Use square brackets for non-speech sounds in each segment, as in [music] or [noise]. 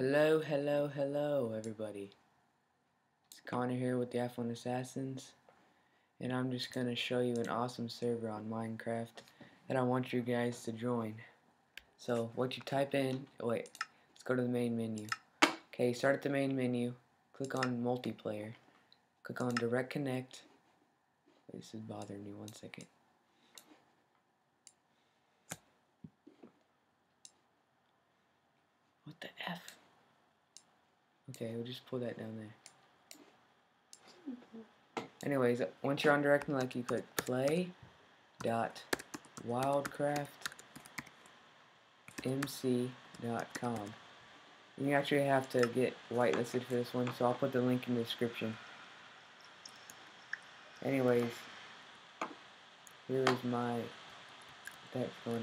Hello, hello, hello, everybody. It's Connor here with the iPhone Assassins, and I'm just going to show you an awesome server on Minecraft that I want you guys to join. So, what you type in, oh, wait, let's go to the main menu. Okay, start at the main menu, click on multiplayer, click on direct connect. This is bothering me, one second. What the F? Okay, we'll just pull that down there. Anyways, uh, once you're on direct connect, you click play dot wildcraftmc.com. You actually have to get whitelisted for this one, so I'll put the link in the description. Anyways, here is my that's going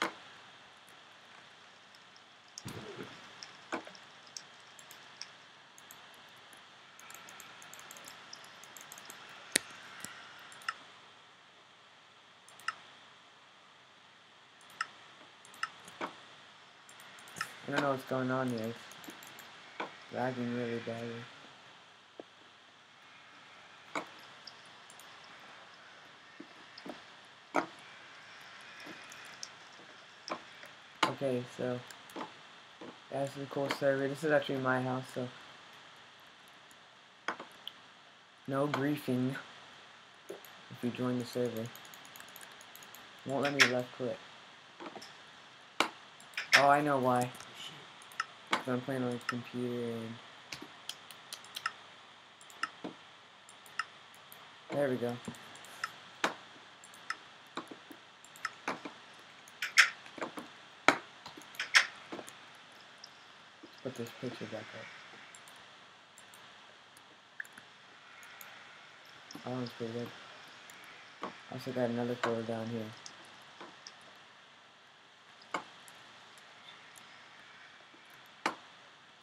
I don't know what's going on here. Lagging really badly. Okay, so that's a cool server. This is actually my house, so no griefing if you join the server. Won't let me left click. Oh, I know why. Cause I'm playing on a computer there we go. Put this picture back up. Oh, that was pretty good. I also got another photo down here.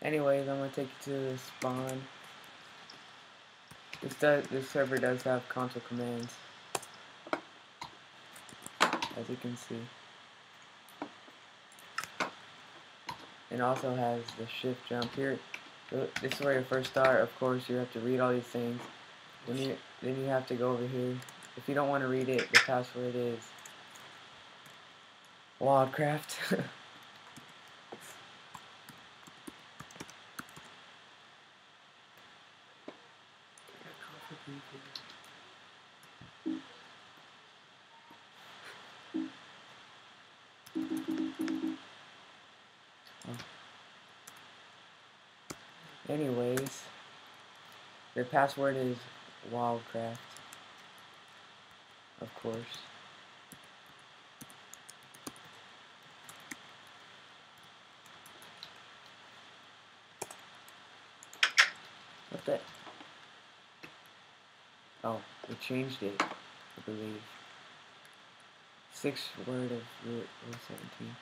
Anyways, I'm gonna take you to the spawn. This does this server does have console commands, as you can see. It also has the shift jump here. This is where you first start. Of course, you have to read all these things. Then you then you have to go over here. If you don't want to read it, the password is Wildcraft. [laughs] your password is Wildcraft, of course. What the? Oh, we changed it, I believe. Six word of root 17.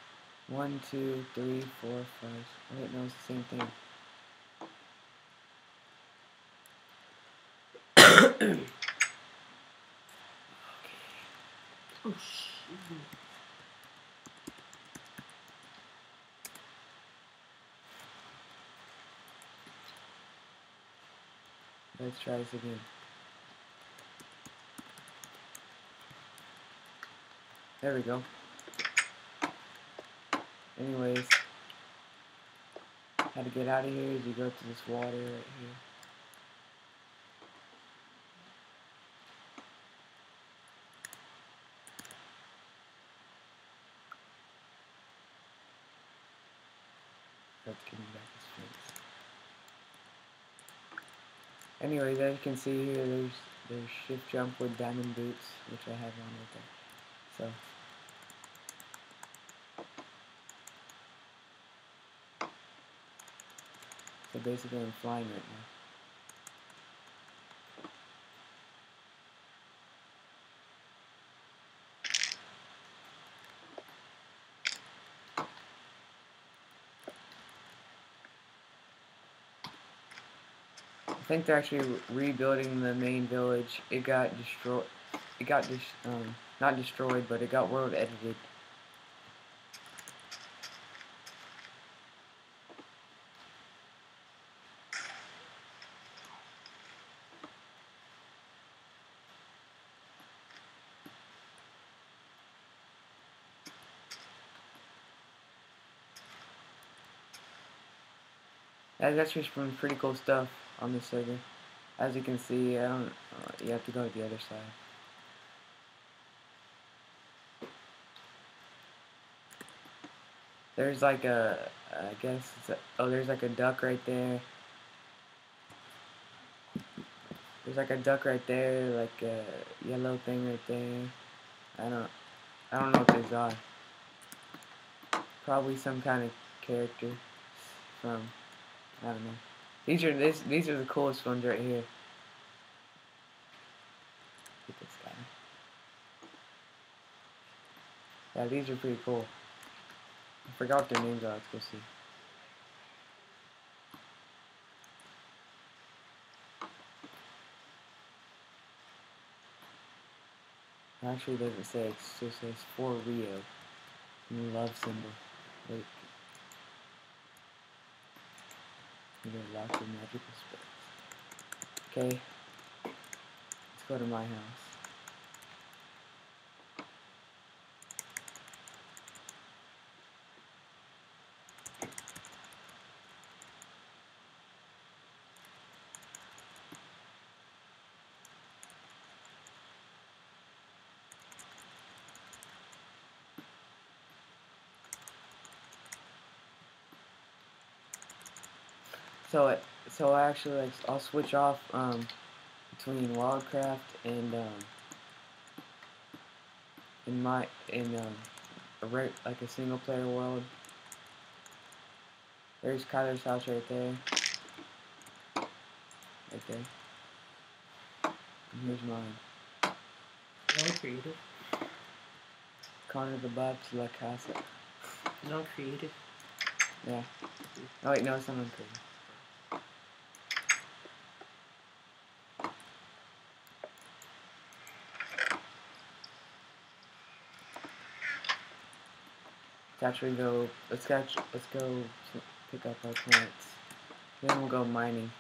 One, two, three, four, five. Wait, no, it's the same thing. Oh. Let's try this again. There we go. Anyways, how to get out of here is you go to this water right here. Let's back his face. Anyways, as you can see here, there's there's shift jump with diamond boots, which I have on right there. So. So basically I'm flying right now. Think they're actually re- rebuilding the main village. It got destroyed. It got dis- um, not destroyed, but it got world edited. That's actually some pretty cool stuff on this server. As you can see, I don't. Uh, you have to go to the other side. There's like a, I guess it's a, oh, there's like a duck right there. There's like a duck right there, like a yellow thing right there. I don't, I don't know what these are. Probably some kind of character from, I don't know. These are this, these are the coolest ones right here. Yeah, these are pretty cool. I forgot what their names are. Let's go see. Actually, doesn't say. It just says for Rio. Love symbol. Wait. You get lots of magical spells. Okay. Let's go to my house. So it, so I actually like I'll switch off um, between Wildcraft and um, in my in um, a like a single player world. There's Kyler's house right there. Right there. And here's mine. No creative. Connor the Bob's La Casa. No creative. Yeah. Oh wait, no, it's not. Let's actually go. Let's catch. Let's go pick up our plants. Then we'll go mining.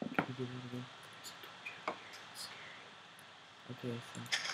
Can you do that again? Okay, so.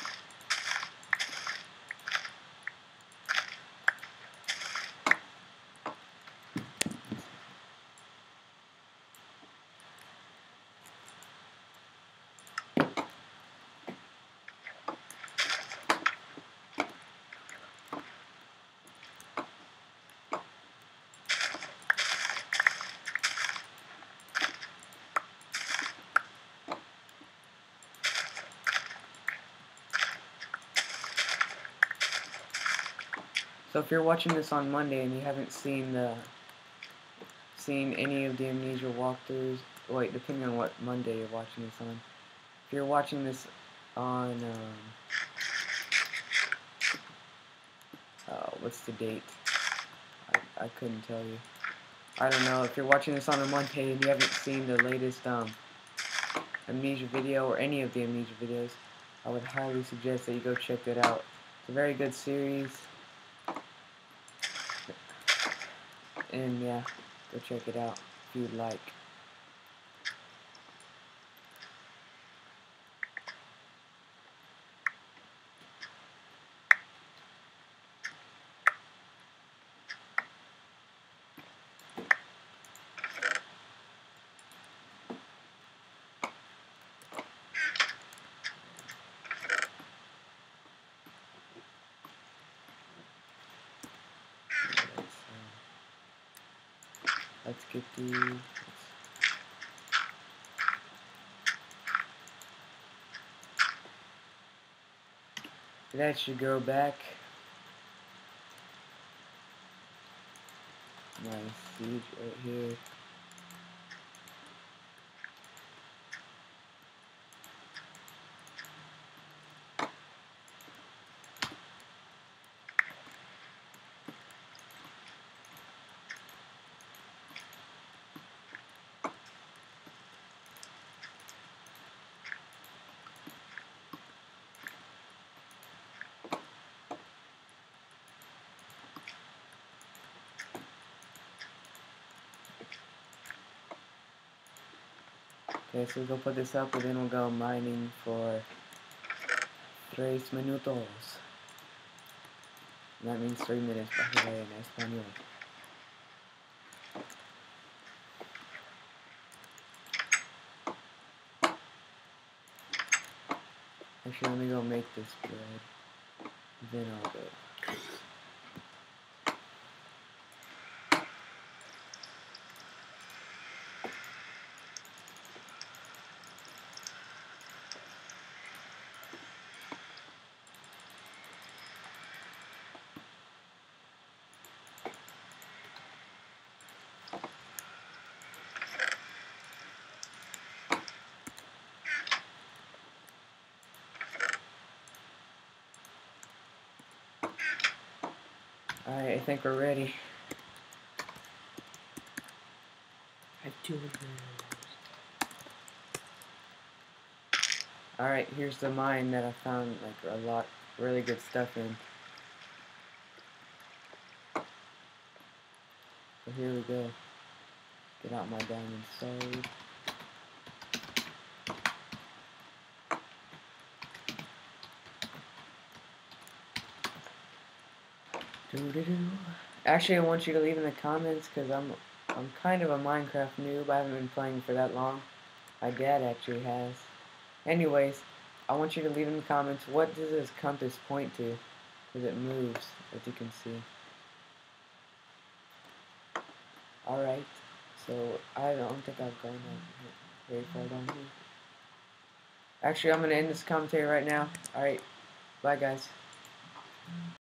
So if you're watching this on Monday and you haven't seen the seen any of the amnesia walkthroughs, wait, depending on what Monday you're watching this on. If you're watching this on um, oh, what's the date? I, I couldn't tell you. I don't know. If you're watching this on a Monday and you haven't seen the latest um, amnesia video or any of the amnesia videos, I would highly suggest that you go check it out. It's a very good series. And yeah, go check it out if you'd like. Let's, uh, let's get the. That should go back. Nice siege right here. Okay, so we'll put this up and then we'll go mining for tres minutos. That means three minutes by the way in Espanol. Actually, let me go make this bread. Then I'll go. I think we're ready. I those. Alright, here's the mine that I found like a lot really good stuff in. So here we go. Get out my diamond sword. Actually, I want you to leave in the comments because I'm I'm kind of a Minecraft noob. I haven't been playing for that long. My dad actually has. Anyways, I want you to leave in the comments what does this compass point to? Because it moves, as you can see. Alright, so I don't think I've gone very far down here. Actually, I'm going to end this commentary right now. Alright, bye guys.